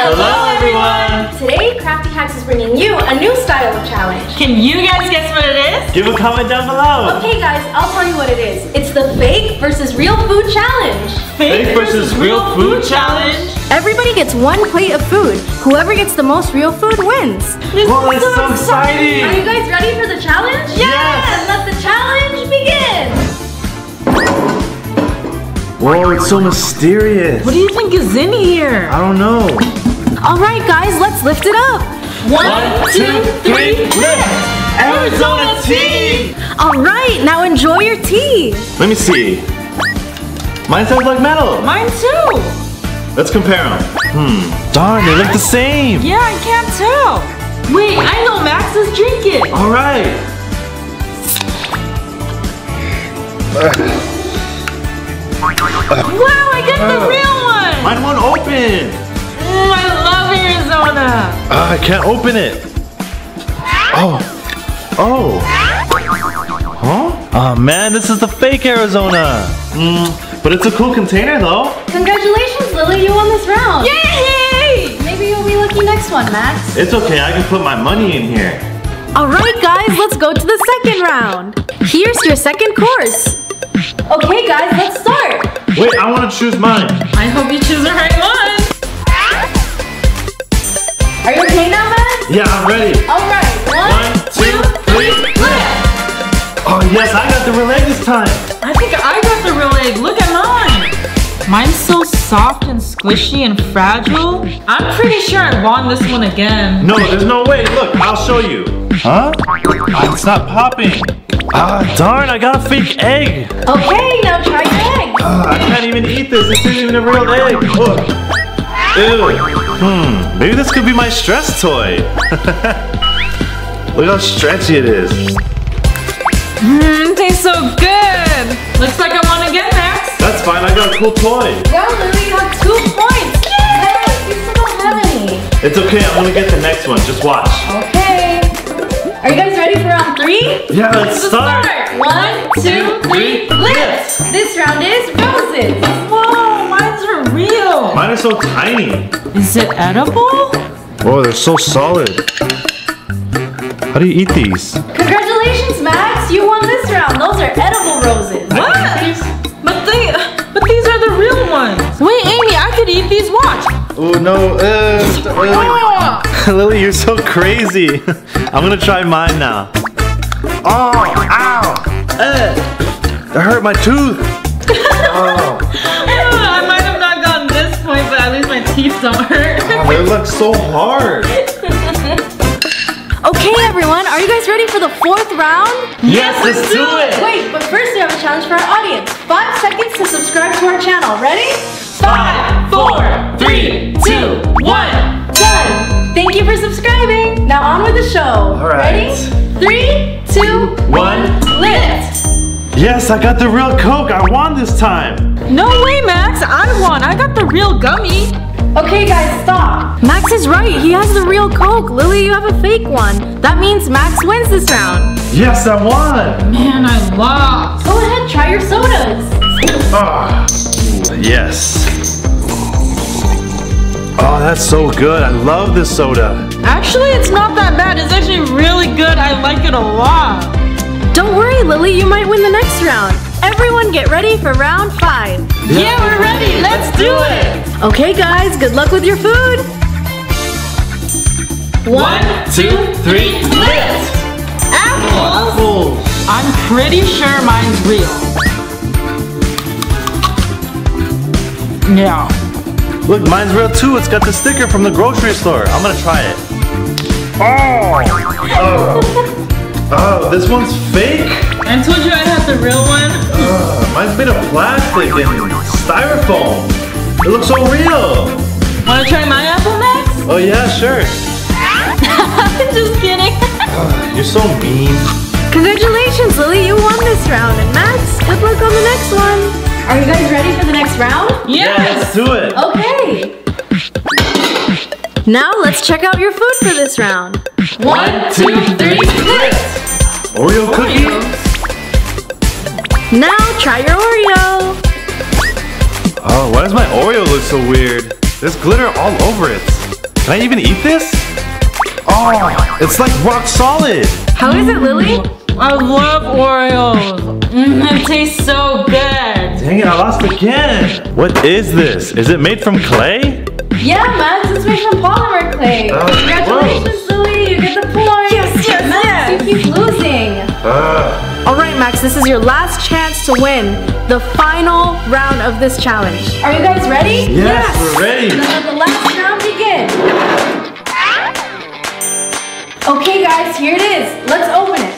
Hello, everyone. Today, Crafty Hacks is bringing you a new style of challenge. Can you guys guess what it is? Give a comment down below. Okay guys, I'll tell you what it is. It's the fake versus real food challenge. Fake versus real food challenge. Everybody gets one plate of food. Whoever gets the most real food wins. Whoa, that's so exciting! Are you guys ready for the challenge? Yes. Then let the challenge begin. Whoa, it's so mysterious. What do you think is in here? I don't know. All right guys, let's lift it up. One, two, three, lift. Arizona tea. All right, now enjoy your tea. Let me see. Mine sounds like metal. Mine too. Let's compare them. Hmm. Darn, they look the same. Yeah, I can't tell. Wait, I know Max is drinking. All right. Wow, I got the real one. Mine won't open. Mm, I love Arizona. I can't open it. Oh. Oh. Huh? Oh man, this is the fake Arizona. Mm, but it's a cool container though. Congratulations, Lily, you won this round. Yay! Maybe you'll be lucky next one, Max. It's okay, I can put my money in here. All right, guys, let's go to the second round. Here's your second course. Okay, guys, let's start. Wait, I want to choose mine. I hope you choose the right one. Are you okay now, Max? Yeah, I'm ready. All right, one, One, two, three, lift. Oh yes, I got the real egg this time. I think I got the real egg. Look at mine. Mine's so soft and squishy and fragile. I'm pretty sure I won this one again. No, there's no way. Look, I'll show you. Huh? Ah, It's not popping. Ah, darn, I got a fake egg. Okay, now try your egg. Ah, I can't even eat this. This isn't even a real egg. Look. Ew. Hmm, maybe this could be my stress toy. Look how stretchy it is. Mmm, tastes so good. Looks like I won again, Max. That's fine, I got a cool toy. Well, Lily, you have two points. Max, you still don't have any. It's okay, I'm gonna get the next one. Just watch. Okay. Are you guys ready for round three? Yeah, let's start. One, two, three, lift. This round is roses. Whoa, real. Mine are so tiny. Is it edible? Oh, they're so solid. How do you eat these? Congratulations, Max. You won this round. Those are edible roses. What? But they, but these are the real ones. Wait, Amy, I could eat these. Watch. Oh no, uh, Oh, Lily, you're so crazy. I'm gonna try mine now. Oh, ow, uh, that hurt my tooth. Oh, teeth don't hurt. Oh, they look so hard. Okay, everyone. Are you guys ready for the fourth round? Yes, let's do it. Wait, but first we have a challenge for our audience. Five seconds to subscribe to our channel. Ready? Five, four, three, two, one. Done. Thank you for subscribing. Now on with the show. All right. Ready? Three, two, One. lift. Yes, I got the real Coke. I won this time. No way, Max. I won. I got the real gummy. Okay, guys, stop. Max is right. He has the real Coke. Lily, you have a fake one. That means Max wins this round. Yes, I won. Man, I lost. Go ahead, try your sodas. Ah, yes. Oh, that's so good. I love this soda. Actually, it's not that bad. It's actually really good. I like it a lot. Don't worry, Lily. You might win the next round. Everyone get ready for round five. Yeah, we're ready. Let's do it. Okay, guys, good luck with your food. One, two, three, lift. Apples. Apples. I'm pretty sure mine's real. Yeah. Look, mine's real too. It's got the sticker from the grocery store. I'm gonna try it. Oh! Oh, oh this one's fake? I told you I had the real one. Ugh, mine's made of plastic and styrofoam. It looks so real. Wanna try my apple next? Oh yeah, sure. Just kidding. Ugh, you're so mean. Congratulations, Lily. You won this round. And Max, good luck on the next one. Are you guys ready for the next round? Yeah, let's Yes. do it. Okay. Now let's check out your food for this round. One, two, three, lift. Oreo cookie. Now try your Oreo. Oh, why does my Oreo look so weird? There's glitter all over it. Can I even eat this? Oh, it's like rock solid. How is it, Lily? I love Oreos. Mm, it tastes so good. Dang it, I lost again. What is this? Is it made from clay? Yeah, Max, it's made from polymer clay. Oh, Congratulations, Lily. You get the point. Yes, yes, Max, yes. you keep losing. Uh, All right, Max, this is your last chance to win the final round of this challenge. Are you guys ready? yes, we're ready. Let the last round begin. Okay, guys, here it is. Let's open it.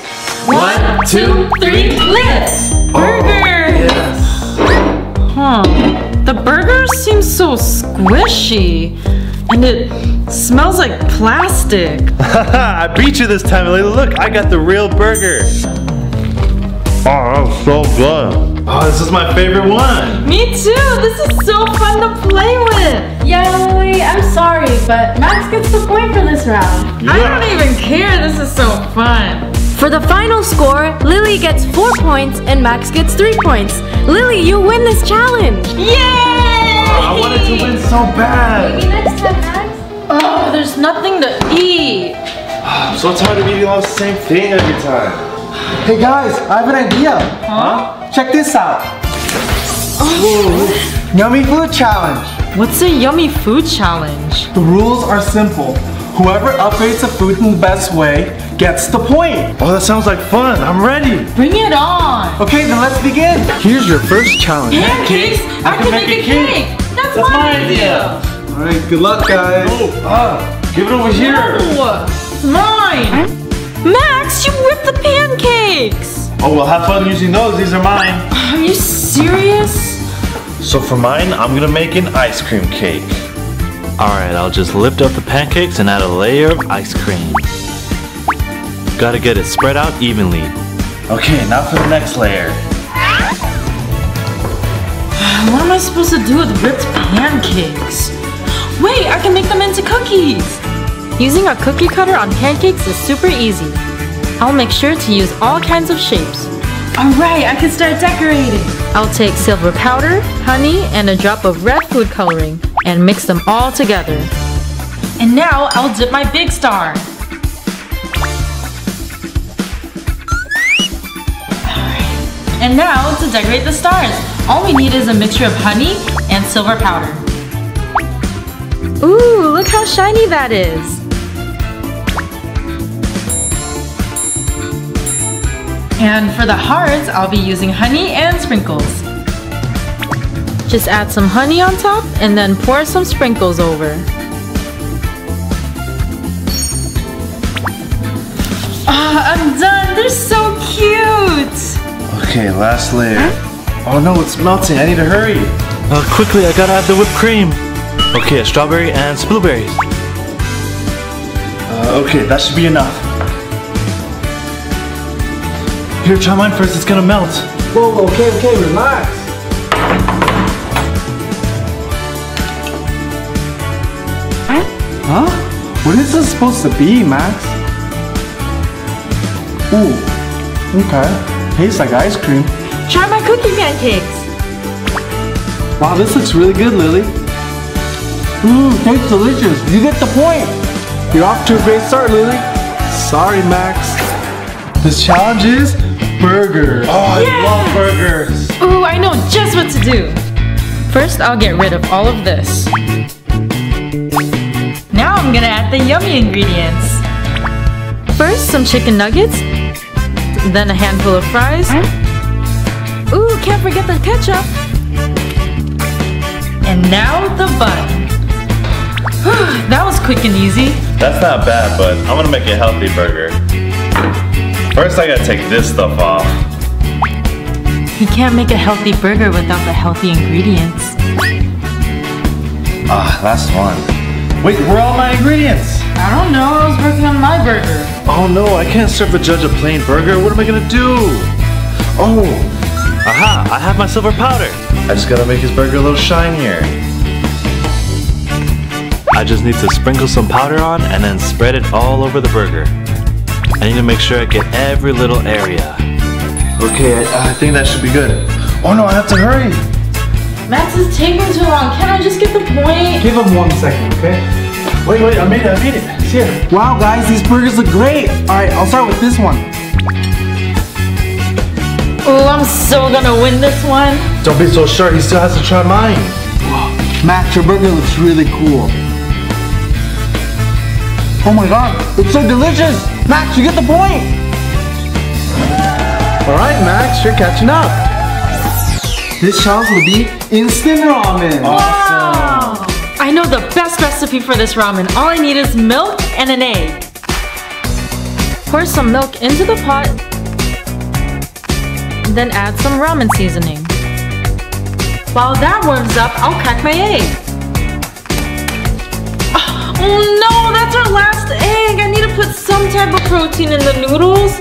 One, two, three, lift. Oh, burger. Yes. Huh. The burger seems so squishy. And it smells like plastic. I beat you this time, Layla. Look, I got the real burger. Oh, that was so good. Oh, this is my favorite one. Me too. This is so fun to play with. Yeah, Lily, I'm sorry, but Max gets the point for this round. I don't even care. This is so fun. For the final score, Lily gets four points and Max gets three points. Lily, you win this challenge. Yay! Oh, I wanted to win so bad. Maybe next time, Max. Oh, there's nothing to eat. I'm so tired of eating all the same thing every time. Hey guys, I have an idea. Huh? Check this out. Yummy food challenge. What's a yummy food challenge? The rules are simple. Whoever upgrades the food in the best way gets the point. Oh, that sounds like fun. I'm ready. Bring it on. Okay, then let's begin. Here's your first challenge. Pancakes? I, can make, a cake. That's, That's my my idea. All right, good luck, guys. Oh, ah, give it over here. No, it's mine. Max, you ripped the pancakes. Oh, well, have fun using those. These are mine. Are you serious? So for mine, I'm gonna make an ice cream cake. Alright, I'll just lift up the pancakes and add a layer of ice cream. Gotta get it spread out evenly. Okay, now for the next layer. What am I supposed to do with ripped pancakes? Wait, I can make them into cookies. Using a cookie cutter on pancakes is super easy. I'll make sure to use all kinds of shapes. Alright, I can start decorating. I'll take silver powder, honey, and a drop of red food coloring and mix them all together. And now I'll dip my big star. And now to decorate the stars, all we need is a mixture of honey and silver powder. Ooh, look how shiny that is. And for the hearts, I'll be using honey and sprinkles. Just add some honey on top and then pour some sprinkles over. Ah, I'm done. They're so cute. Okay, last layer. Oh no, it's melting. I need to hurry. Uh, quickly, I gotta add the whipped cream. Okay, a strawberry and some blueberries. Uh, okay, that should be enough. Here, try mine first. It's gonna melt. Whoa, okay, okay, relax. Huh? What is this supposed to be, Max? Ooh, okay. Tastes like ice cream. Try my cookie pancakes. Wow, this looks really good, Lily. Mmm, tastes delicious. You get the point. You're off to a great start, Lily. Sorry, Max. This challenge is burger. Oh, I love burgers. Ooh, I know just what to do. First, I'll get rid of all of this. Now I'm gonna add the yummy ingredients. First, some chicken nuggets. Then a handful of fries. Ooh, can't forget the ketchup. And now the bun. that was quick and easy. That's not bad, but I'm gonna make a healthy burger. First, I gotta take this stuff off. You can't make a healthy burger without the healthy ingredients. Ah, last one. Wait, where are all my ingredients? I don't know, I was working on my burger. Oh no, I can't serve the judge a plain burger. What am I gonna do? Oh, aha, I have my silver powder. I just gotta make his burger a little shinier. I just need to sprinkle some powder on and then spread it all over the burger. I need to make sure I get every little area. Okay, I, I think that should be good. Oh no, I have to hurry. Max is taking too long. Can I just get the point? Give him one second, okay? Wait, wait, I made it, I made it. It's here. Wow, guys, these burgers look great. All right, I'll start with this one. Oh, I'm so gonna win this one. Don't be so sure, he still has to try mine. Max, your burger looks really cool. Oh my god, it's so delicious. Max, you get the point. All right, Max, you're catching up. This challenge will be instant ramen. Wow! I know the best recipe for this ramen. All I need is milk and an egg. Pour some milk into the pot. Then add some ramen seasoning. While that warms up, I'll crack my egg. Oh no, that's our last egg. I need to put some type of protein in the noodles.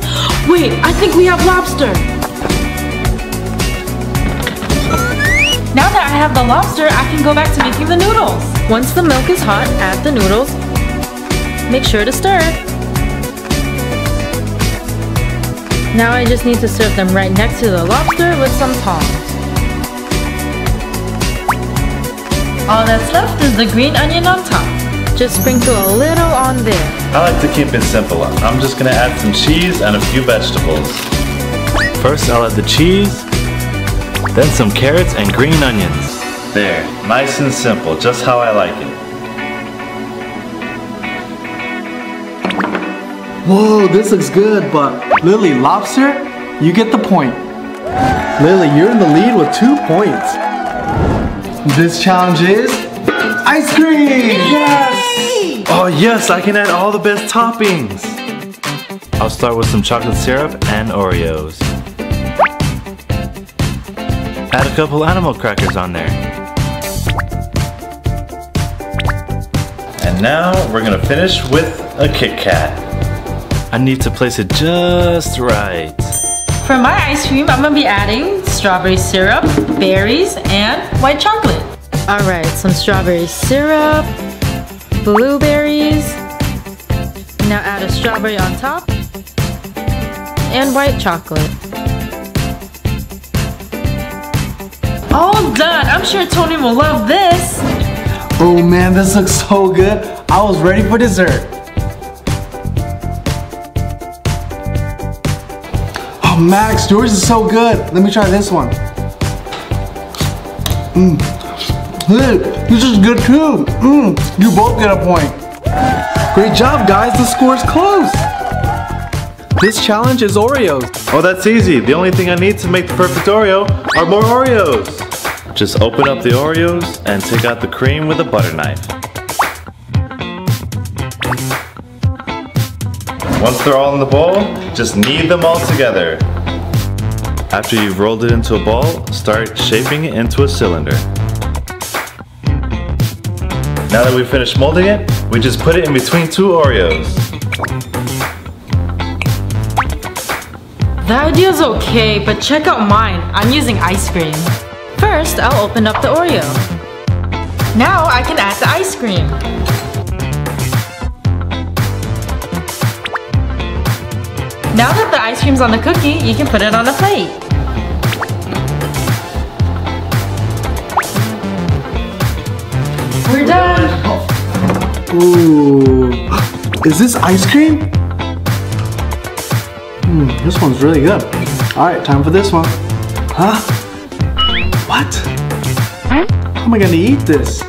Wait, I think we have lobster. Now that I have the lobster, I can go back to making the noodles. Once the milk is hot, add the noodles. Make sure to stir. Now I just need to serve them right next to the lobster with some tongs. All that's left is the green onion on top. Just sprinkle a little on there. I like to keep it simple. I'm just gonna add some cheese and a few vegetables. First, I'll add the cheese, then some carrots and green onions. There, nice and simple, just how I like it. Whoa, this looks good, but Lily, lobster, you get the point. Lily, you're in the lead with two points. This challenge is ice cream. Yes. Oh yes, I can add all the best toppings. I'll start with some chocolate syrup and Oreos. Add a couple animal crackers on there. And now we're gonna finish with a Kit Kat. I need to place it just right. For my ice cream, I'm gonna be adding strawberry syrup, berries, and white chocolate. All right, some strawberry syrup, blueberries. Now add a strawberry on top, and white chocolate. All done. I'm sure Tony will love this. Oh man, this looks so good. I was ready for dessert. Oh Max, yours is so good. Let me try this one. Mmm. Hey, this is good too. Mmm. You both get a point. Great job, guys. The score is close. This challenge is Oreos. Oh, that's easy. The only thing I need to make the perfect Oreo are more Oreos. Just open up the Oreos and take out the cream with a butter knife. Once they're all in the bowl, just knead them all together. After you've rolled it into a ball, start shaping it into a cylinder. Now that we've finished molding it, we just put it in between two Oreos. The idea's okay, but check out mine. I'm using ice cream. First, I'll open up the Oreo. Now I can add the ice cream. Now that the ice cream's on the cookie, you can put it on a plate. Done. Ooh. Is this ice cream? Hmm, this one's really good. Alright, time for this one. Huh? What? How am I gonna eat this?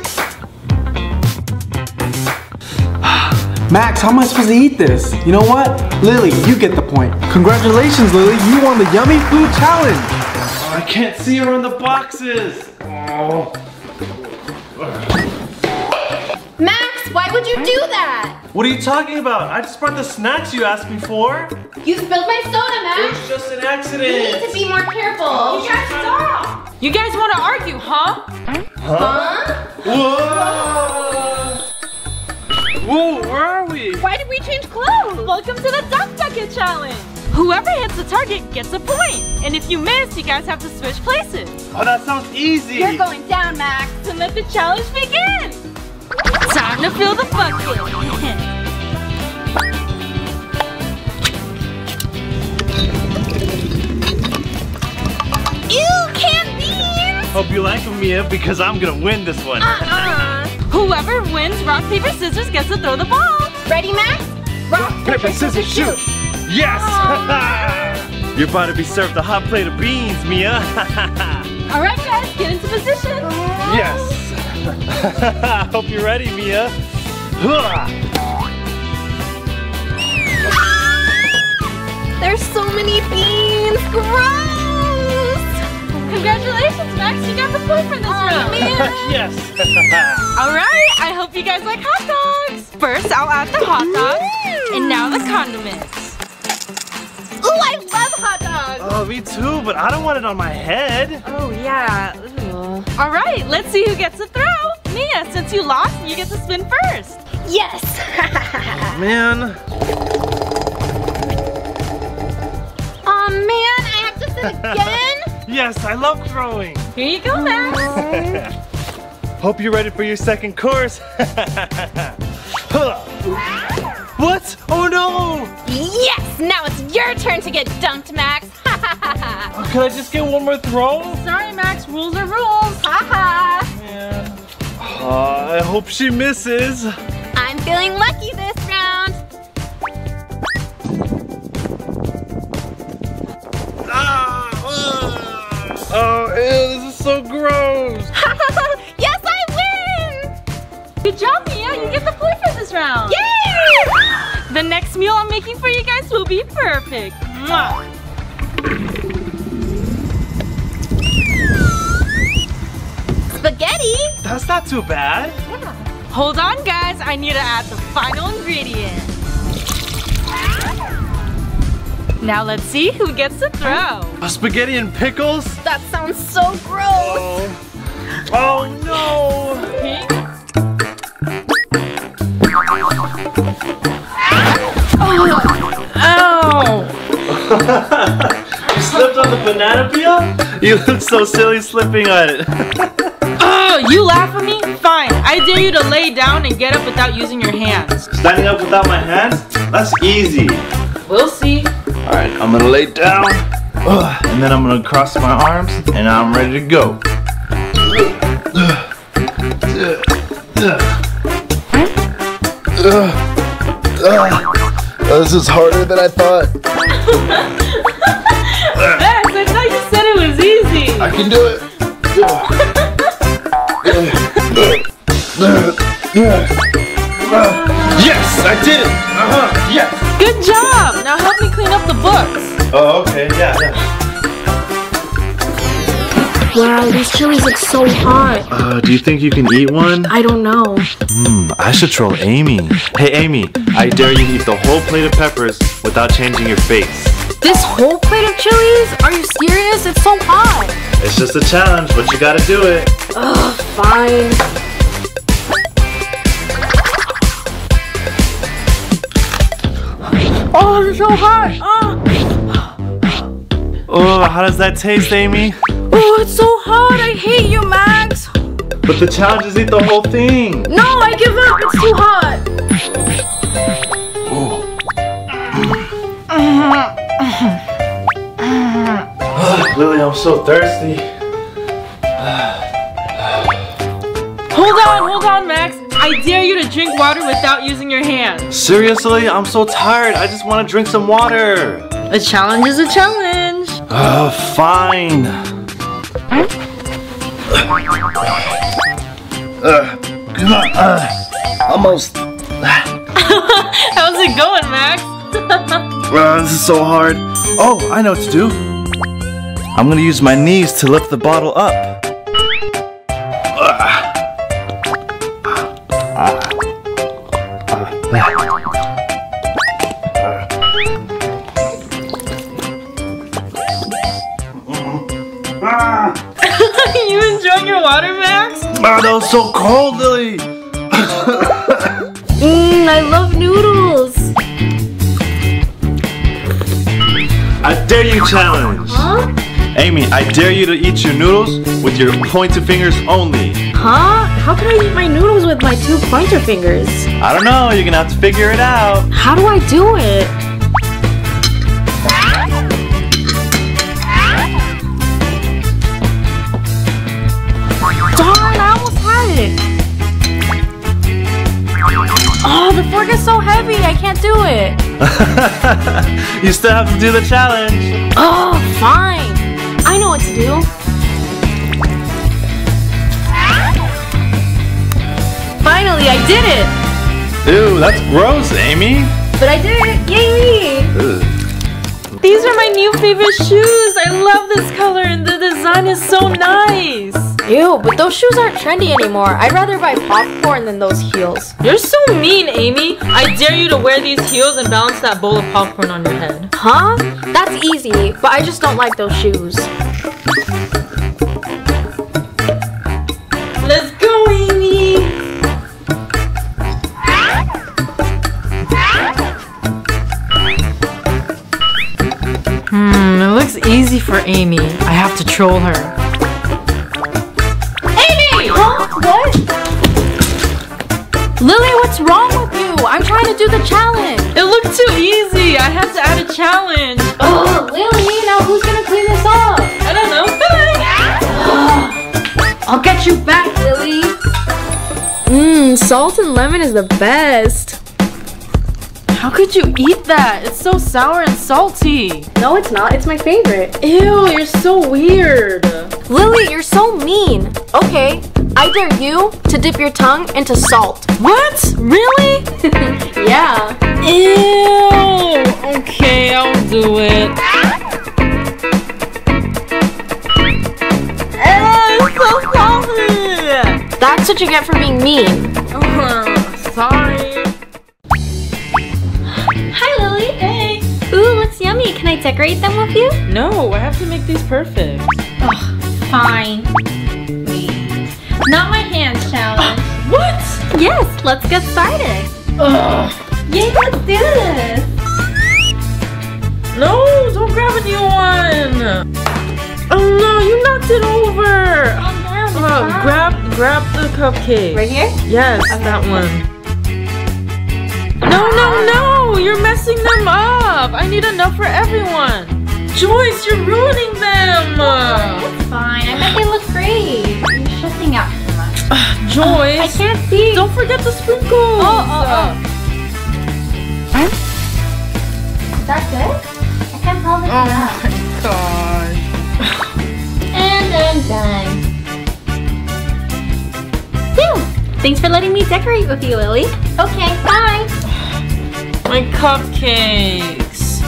Max, how am I supposed to eat this? You know what? Lily, you get the point. Congratulations, Lily. You won the Yummy Food Challenge. I can't see her in the boxes. Oh. Max, why would you do that? What are you talking about? I just brought the snacks you asked me for. You spilled my soda, Max. It's just an You accident. need to be more careful. Oh, you guys stop! You guys want to argue, huh? Huh? Whoa! Whoa, where are we? Why did we change clothes? Welcome to the Duck Bucket Challenge! Whoever hits the target gets a point. And if you miss, you guys have to switch places. Oh, that sounds easy. You're going down, Max. And let the challenge begin! Time to fill the bucket! Ew, canned beans. Hope you like them, Mia, because I'm gonna win this one. Uh-uh. Whoever wins rock, paper, scissors gets to throw the ball. Ready, Max? Rock, Paper, scissors, shoot! Yes! You're about to be served a hot plate of beans, Mia. All right, guys, get into position. yes! I hope you're ready, Mia. There's so many beans. Gross. Congratulations, Max, you got the point for this oh, round. yes! All right, I hope you guys like hot dogs. First, I'll add the hot dogs, and now the condiments. Ooh, I love hot dogs. oh, me too, but I don't want it on my head. Oh, yeah. All right, let's see who gets to throw. Mia, since you lost, you get to spin first. Yes. Man. oh man, I have to sit again. Yes, I love throwing. Here you go, Max. Hope you're ready for your second course. what? Oh no! yes. Now it's your turn to get dunked, Max. Can I just get one more throw? Sorry, Max, rules are rules. Haha. Man. Uh, I hope she misses. I'm feeling lucky this round. Ah, ugh. oh, ew, this is so gross. yes, I win. Good job, Mia. You get the point for this round. Yay! The next meal I'm making for you guys will be perfect. Mwah. Spaghetti. That's not too bad. Hold on, guys. I need to add the final ingredient. Now let's see who gets to throw. A spaghetti and pickles? That sounds so gross. Oh. Oh no! Oh! You slipped on the banana peel? You look so silly slipping on it. You laugh at me? Fine. I dare you to lay down and get up without using your hands. Standing up without my hands? That's easy. We'll see. Alright, I'm gonna lay down. And then I'm gonna cross my arms and I'm ready to go. This is harder than I thought. Max, I thought you said it was easy. I can do it. Yes, I did it. Uh-huh. Yes. Good job. Now help me clean up the books. Oh, okay. Yeah. yeah. Wow, these chilies look so hot. Uh, do you think you can eat one? I don't know. Hmm, I should troll Amy. Hey, Amy, I dare you to eat the whole plate of peppers without changing your face. This whole plate of chilies? Are you serious? It's so hot. It's just a challenge, but you gotta do it. Ugh, fine. Oh, it's so hot. Oh, Oh, how does that taste, Amy? oh, it's so hot. I hate you, Max. But the challenge is eat the whole thing. No, I give up. It's too hot. Lily, I'm so thirsty. I dare you to drink water without using your hands. Seriously, I'm so tired. I just want to drink some water. A challenge is a challenge. Uh, fine. Uh. Uh, almost. How's it going, Max? Uh, this is so hard. Oh, I know what to do. I'm gonna use my knees to lift the bottle up. you Max? Ah, that was so cold, Lily. Mmm, I love noodles. I dare you challenge. Huh? Amy, I dare you to eat your noodles with your pointed fingers only. Huh? How can I eat my noodles with my two pointer fingers? I don't know, you're gonna have to figure it out. How do I do it? Darn, I almost had it. you still have to do the challenge. Oh, fine. I know what to do. Finally, I did it. Ew, that's gross, Amy. But I did it. Yay. Ugh. These are my new favorite shoes. I love this color and the design is so nice. Ew, but those shoes aren't trendy anymore. I'd rather buy popcorn than those heels. You're so mean, Amy. I dare you to wear these heels and balance that bowl of popcorn on your head. Huh? That's easy, but I just don't like those shoes. Let's go, Amy. Hmm, it looks easy for Amy. I have to troll her. I'm trying to do the challenge. It looked too easy. I had to add a challenge. Oh, Lily, now who's gonna clean this up? I don't know. I'll get you back, Lily. Mmm, salt and lemon is the best. How could you eat that? It's so sour and salty. No, it's not. It's my favorite. Ew, you're so weird. Lily, you're so mean. Okay, I dare you to dip your tongue into salt. What? Really? yeah. Ew. Okay, I'll do it. Ew, it's so salty. That's what you get for being mean. Uh-huh. Sorry. Hi, Lily. Hey. Ooh, looks yummy. Can I decorate them with you? No, I have to make these perfect. Fine. Not my hands challenge. What? yes, let's get started. Ugh. Yay, let's do this. No, don't grab a new one. Oh no, you knocked it over. Down. it's Uh, fine. grab, grab the cupcake. Right here? Yes, that one. No, no, no! You're messing them up. I need enough for everyone. Joyce, you're ruining them. It's fine. I bet they look great. You're stressing out too much. Ah, I can't see. don't forget the sprinkles. Oh, oh, oh. Is that good? I can't tell if Oh enough. my gosh. And I'm done. Phew! Thanks for letting me decorate with you, Lily. Okay, bye. My cupcakes.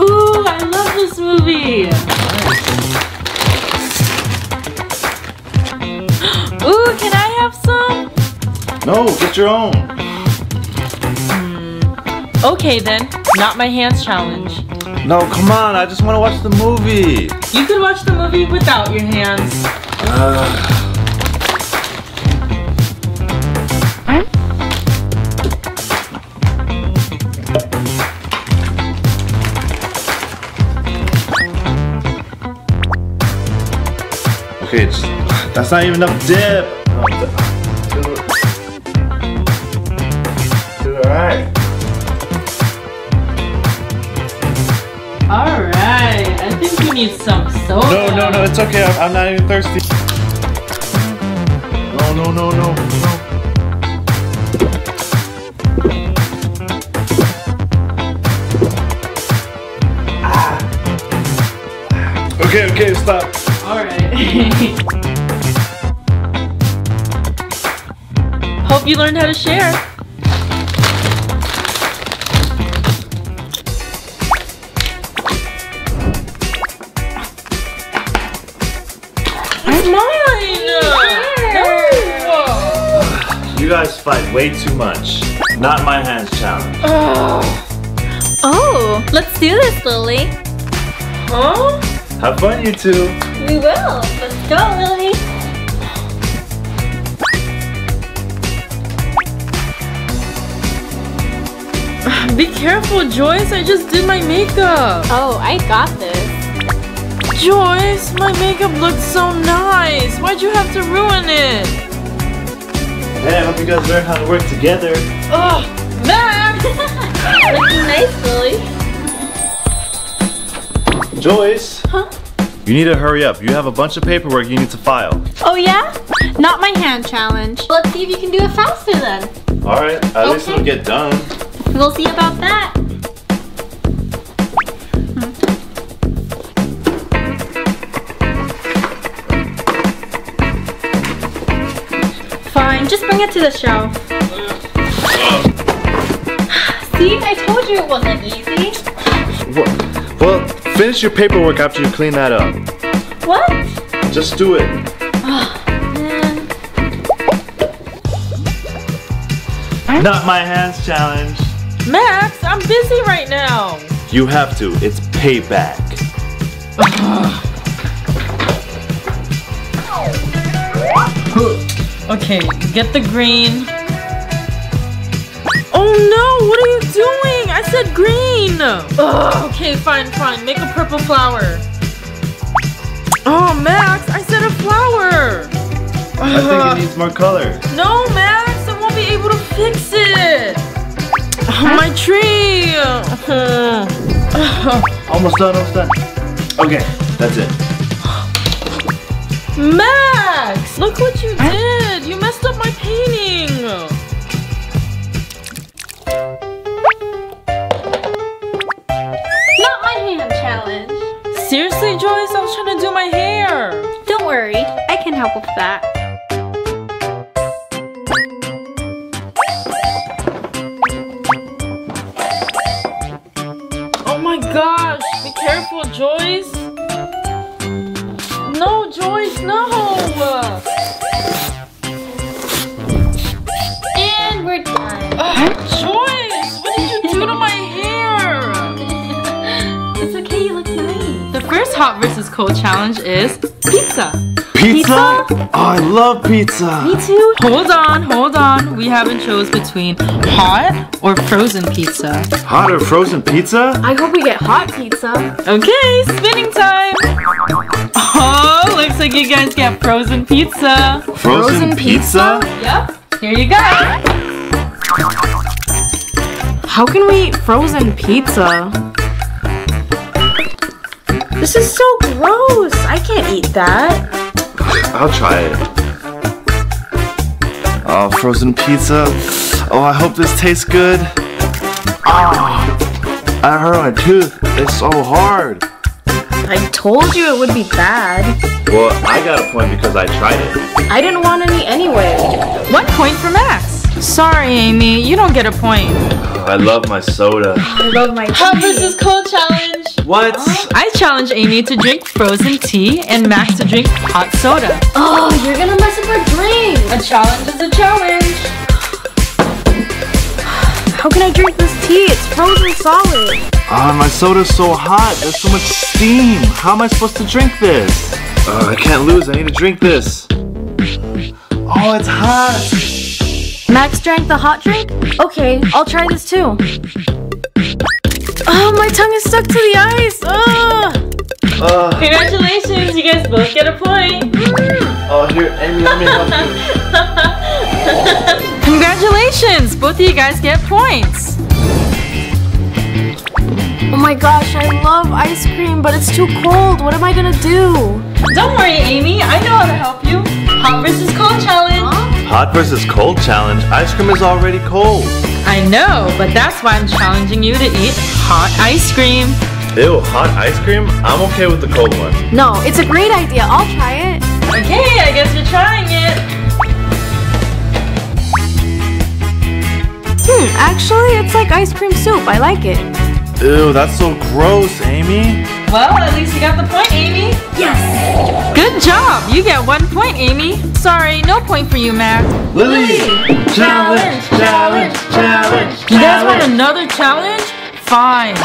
Ooh, I love this movie. Ooh, can I have some? No, get your own. Okay then, not my hands challenge. No, come on. I just want to watch the movie. You can watch the movie without your hands. Okay, it's, that's not even enough dip. Alright. Alright, I think you need some soda. No, no, no, it's okay. I'm, I'm not even thirsty. No, no, no, no, no. Ah. Okay, okay, stop. Alright. you learned how to share. It's mine! No! You guys fight way too much. Not my hands challenge. Oh. oh, let's do this, Lily. Huh? Have fun, you two. We will. Let's go, Lily. Be careful, Joyce. I just did my makeup. Oh, I got this. Joyce, my makeup looks so nice. Why'd you have to ruin it? Hey, I hope you guys learn how to work together. Oh, Max! Looking nice, Lily. Joyce. Huh? You need to hurry up. You have a bunch of paperwork you need to file. Oh yeah? Not my hand challenge. Let's see if you can do it faster then. Alright, at least Okay. it'll get done. We'll see about that. Fine, just bring it to the shelf. See, I told you it wasn't easy. Well, well, finish your paperwork after you clean that up. What? Just do it. Oh, Not my hands challenge. Max, I'm busy right now. You have to. It's payback. Okay, get the green. Oh no, what are you doing? I said green. Ugh, okay, fine, fine. Make a purple flower. Oh, Max, I said a flower. I think it needs more color. No, Max, I won't be able to fix it. Oh, my tree. Almost done, almost done. Okay, that's it. Max, look what you did. You messed up my painting. Not my hand challenge. Seriously, Joyce, I was trying to do my hair. Don't worry, I can help with that. Hot versus cold challenge is pizza. Pizza? Oh, I love pizza. Me too. Hold on, hold on. We haven't chose between hot or frozen pizza. Hot or frozen pizza? I hope we get hot pizza. Okay, spinning time. Oh, looks like you guys get frozen pizza. Frozen, pizza? Yep, here you go. How can we eat frozen pizza? This is so gross. I can't eat that. I'll try it. Oh, frozen pizza. Oh, I hope this tastes good. Oh, I hurt my tooth. It's so hard. I told you it would be bad. Well, I got a point because I tried it. I didn't want any anyway. One point for Max. Sorry, Amy, you don't get a point. I love my soda. I love my Hot versus cold challenge. What? I challenge Amy to drink frozen tea and Max to drink hot soda. Oh, you're gonna mess up our drink. A challenge is a challenge. How can I drink this tea? It's frozen solid. Oh, my soda's so hot. There's so much steam. How am I supposed to drink this? Uh, I can't lose. I need to drink this. Oh, it's hot. Max drank the hot drink? Okay, I'll try this too. Oh, my tongue is stuck to the ice. Ugh. Uh, Congratulations, you guys both get a point. oh, here, Amy, let me help you. Congratulations, both of you guys get points. Oh my gosh, I love ice cream, but it's too cold. What am I gonna do? Don't worry, Amy, I know how to help you. Hot versus cold challenge. Hot versus cold challenge. Ice cream is already cold. I know, but that's why I'm challenging you to eat hot ice cream. Ew, hot ice cream? I'm okay with the cold one. No, it's a great idea. I'll try it. Okay, I guess you're trying it. Hmm, actually, it's like ice cream soup. I like it. Ew, that's so gross, Amy. Well, at least you got the point, Amy. Yes. Good job. You get one point, Amy. Sorry, no point for you, Max. Lily! Challenge, challenge, challenge, You guys want another challenge? Fine.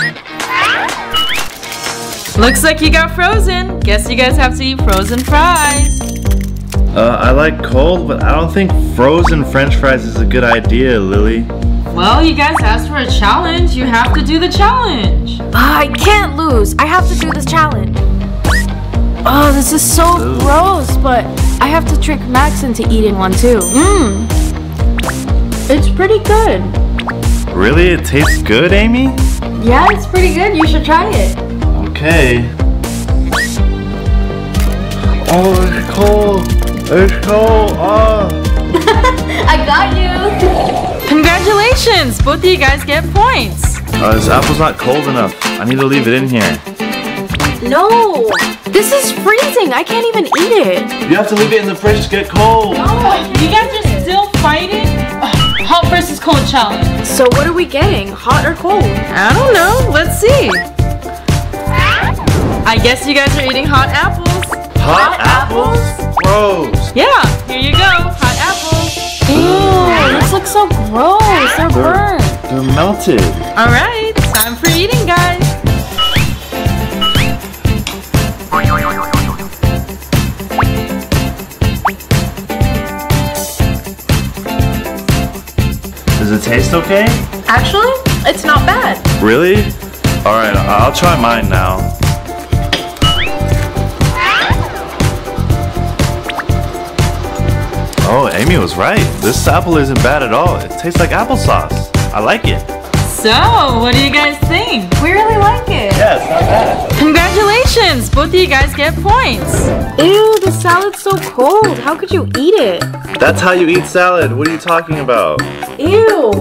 Looks like you got frozen. Guess you guys have to eat frozen fries. Uh, I like cold, but I don't think frozen french fries is a good idea, Lily. Well, you guys asked for a challenge. You have to do the challenge. I can't lose. I have to do this challenge. Oh, this is so Ooh. gross, but I have to trick Max into eating one too. Mmm. It's pretty good. Really? It tastes good, Amy? Yeah, it's pretty good. You should try it. Okay. Oh, it's cold. It's cold. Oh. I got you. Congratulations! Both of you guys get points. Uh, this apple's not cold enough. I need to leave it in here. No, this is freezing. I can't even eat it. You have to leave it in the fridge to get cold. You guys are still fighting? Ugh, Hot versus cold challenge. So what are we getting? Hot or cold? I don't know. Let's see. I guess you guys are eating hot apples. Hot, apples? Gross. Yeah, here you go. Hot apples. Ew, this looks so gross. They're burnt. They're melted. All right, time for eating, guys. Does it taste okay? Actually, it's not bad. Really? Alright, I'll try mine now. Amy was right. This apple isn't bad at all. It tastes like applesauce. I like it. So, what do you guys think? We really like it. Yeah, it's not bad. Congratulations! Both of you guys get points. Ew, the salad's so cold. How could you eat it? That's how you eat salad. What are you talking about? Ew.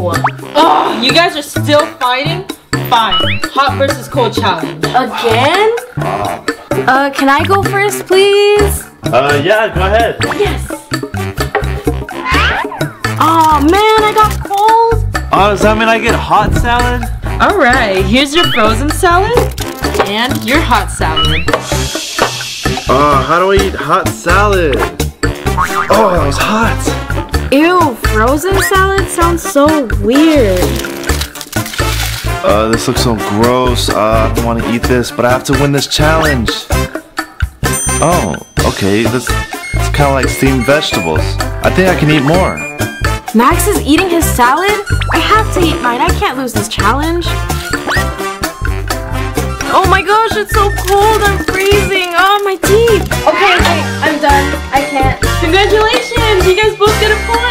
Oh, you guys are still fighting? Fine. Hot versus cold challenge. Again? Uh, can I go first, please? Uh, yeah, go ahead. Oh man, I got cold. Oh, does that mean I get hot salad? All right, here's your frozen salad and your hot salad. Oh, how do I eat hot salad? Oh, that was hot. Ew, frozen salad sounds so weird. Uh, this looks so gross. Uh, I don't want to eat this, but I have to win this challenge. Oh, okay. This it's kind of like steamed vegetables. I think I can eat more. Max is eating his salad? I have to eat mine. I can't lose this challenge. Oh my gosh, it's so cold. I'm freezing. Oh, my teeth. Okay, okay. I'm done. I can't. Congratulations. You guys both get a point.